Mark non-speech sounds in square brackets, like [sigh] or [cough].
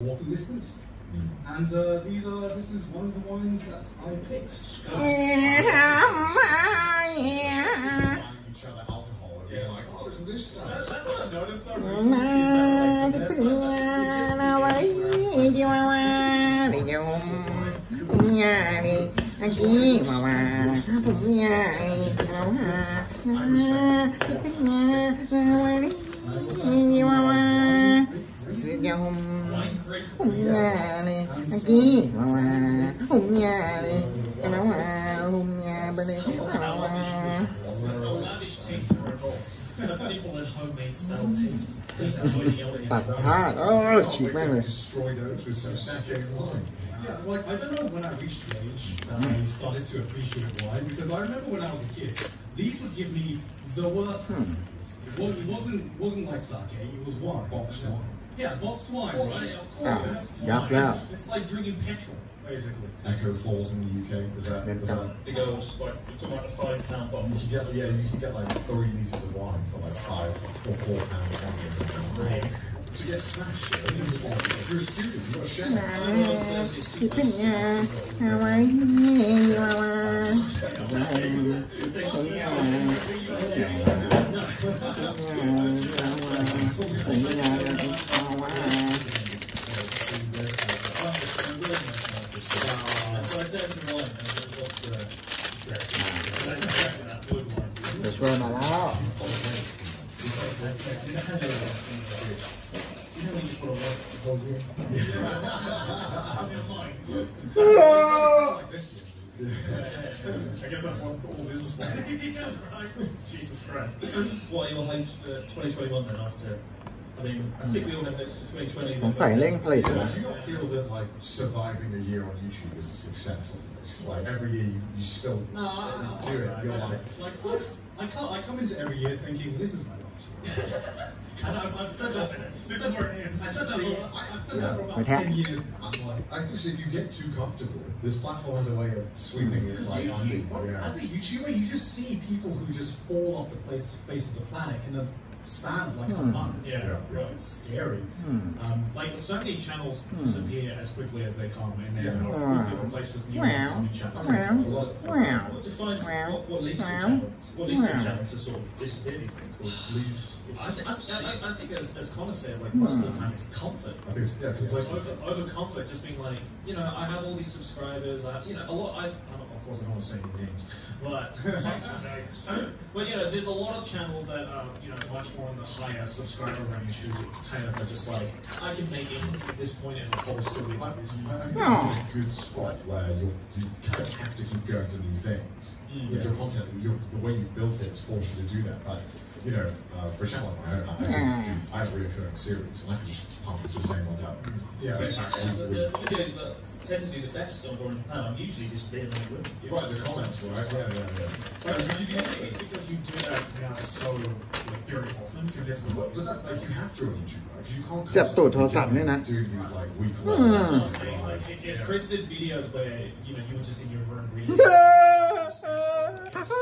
walking distance. And uh, these are this is one of the wines that I picked. Find each other alcohol and being like, oh, it's this stuff. That's what I noticed though recently. that, like, the best, Wine grape. Hùng Umyale, aqui, oh, umyale, mamá, umyale, mamá. Tá, tá, ó, chique, mano. Yeah, like I don't know when I reached the age that I started to appreciate wine because I remember when I was a kid, these would give me the worst. Hmm. It wasn't wasn't like sake; it was wine, box wine. Yeah, box wine, well, right? Of course, oh, Yeah, that's fine. Yeah, It's like drinking petrol. Basically. Echo Falls in the UK. Does that, does that? They go like it's about a five pound bottle. You can get yeah, you can get like three liters of wine for like five or four pound. Right. So get smashed. You're a student. You're a chef. How are you? How are you? ช่วยมาแล้ว You know when you put a lot of gold in? On your mind. I guess that's what all this is for. Yeah, right. Jesus Christ. What are your hopes for 2021 then after? I I think we all know that 2020. I'm saying, letting play. Do you not feel that like surviving a year on YouTube is a success? It's like every year you, you still no, I, do it. You're like, like? I can't. I come into every year thinking this is my last year. [laughs] and I've, I've said that. This is where it. I've said that for, I, said yeah. that for about 10 years. I'm Like, I think so if you get too comfortable, this platform has a way of sweeping it. Like, you, you, yeah. As a YouTuber, you just see people who just fall off the face, face of the planet in the span of like a Hmm. month. Yeah. Well, it's scary. Hmm. Um, like so many channels disappear as quickly as they come, and then Yeah. are quickly replaced with new, Wow. new channels. Wow. A lot of- Wow. What defines Wow. what, what leads to Wow. channels? What leads to Wow. channels to sort of disappear? Do you think? Or lose? I, th- I, I, I think, as, as Connor said, like most of the time, it's comfort. I think it's yeah, complacency. Over, over comfort, just being like, you know, I have all these subscribers. I, you know, a lot. I've, I don't, of course, I don't want to say any names, but [laughs] [laughs] but you know, there's a lot of channels that are, you know, much more the higher subscriber range who kind of are just like, I can make it at this point and probably still be I, I losing. I think No. you're a good spot where you you kind of have to keep going to new things Mm. with your content. Your, the way you've built it is forced you to do that. But you know, uh, for Shyamalan, I, I, I, I have a reoccurring series, and I can just pump the same ones out. Yeah, but, uh, the, the videos that tend to do the best on Abroad in Japan are usually just being in the room. Right, the comments, right? Yeah, yeah, yeah. But yeah. you, yeah, because you do that now so like, very often compared to what but that, like, you have to on YouTube, right? Because you can't. เสียบตูดโทรศัพท์เนี่ยนะ Dude, who's like weekly. Mm. Like, if Chris did videos where you know you were just in your room reading. [laughs]